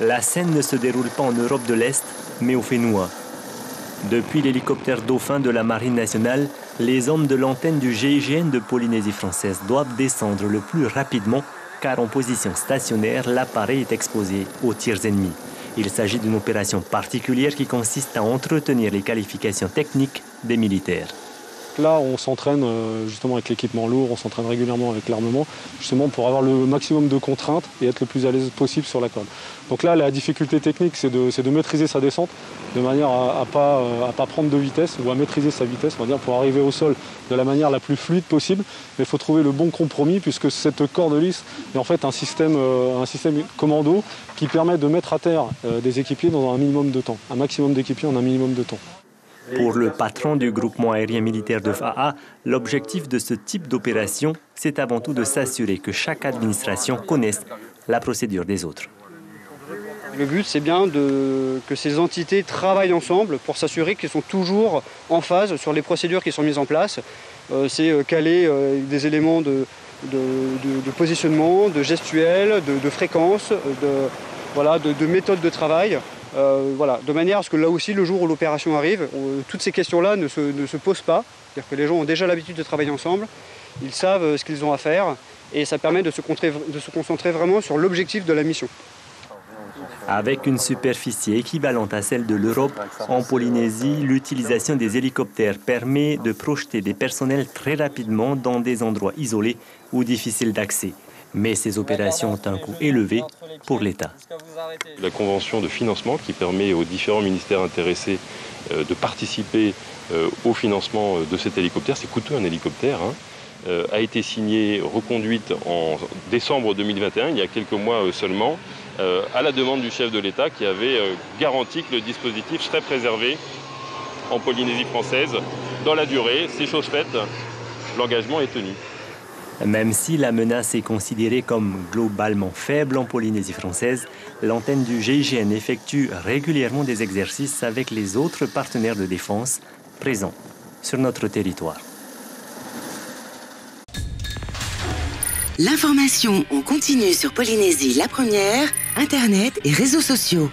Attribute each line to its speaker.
Speaker 1: la scène ne se déroule pas en Europe de l'Est, mais au Fénois. Depuis l'hélicoptère Dauphin de la Marine nationale, les hommes de l'antenne du GIGN de Polynésie française doivent descendre le plus rapidement car en position stationnaire, l'appareil est exposé aux tirs ennemis. Il s'agit d'une opération particulière qui consiste à entretenir les qualifications techniques des militaires.
Speaker 2: Là, on s'entraîne euh, justement avec l'équipement lourd, on s'entraîne régulièrement avec l'armement, justement pour avoir le maximum de contraintes et être le plus à l'aise possible sur la corde. Donc là, la difficulté technique, c'est de, maîtriser sa descente de manière à ne pas, euh, pas prendre de vitesse ou à maîtriser sa vitesse, on va dire, pour arriver au sol de la manière la plus fluide possible. Mais il faut trouver le bon compromis puisque cette corde lisse est en fait un système, euh, un système commando qui permet de mettre à terre des équipiers dans un minimum de temps, un maximum d'équipiers en un minimum de temps.
Speaker 1: Pour le patron du groupement aérien militaire de FAA, l'objectif de ce type d'opération, c'est avant tout de s'assurer que chaque administration connaisse la procédure des autres.
Speaker 3: Le but, c'est bien que ces entités travaillent ensemble pour s'assurer qu'elles sont toujours en phase sur les procédures qui sont mises en place. Euh, c'est euh, caler euh, des éléments de, positionnement, de gestuelle, de, fréquence, de, voilà, de méthode de travail euh, voilà, de manière à ce que là aussi, le jour où l'opération arrive, toutes ces questions-là ne se, posent pas. C'est-à-dire que les gens ont déjà l'habitude de travailler ensemble, ils savent euh, ce qu'ils ont à faire, et ça permet de se, de se concentrer vraiment sur l'objectif de la mission.
Speaker 1: Avec une superficie équivalente à celle de l'Europe, en Polynésie, l'utilisation des hélicoptères permet de projeter des personnels très rapidement dans des endroits isolés ou difficiles d'accès mais ces opérations ont un coût élevé pour l'État.
Speaker 4: La convention de financement qui permet aux différents ministères intéressés euh, de participer euh, au financement euh, de cet hélicoptère, c'est coûteux un hélicoptère, hein, a été signée, reconduite en décembre 2021, il y a quelques mois seulement, à la demande du chef de l'État qui avait garanti que le dispositif serait préservé en Polynésie française dans la durée. C'est chose faite, l'engagement est tenu.
Speaker 1: Même si la menace est considérée comme globalement faible en Polynésie française, l'antenne du GIGN effectue régulièrement des exercices avec les autres partenaires de défense présents sur notre territoire.
Speaker 5: L'information en continue sur Polynésie la première, Internet et réseaux sociaux.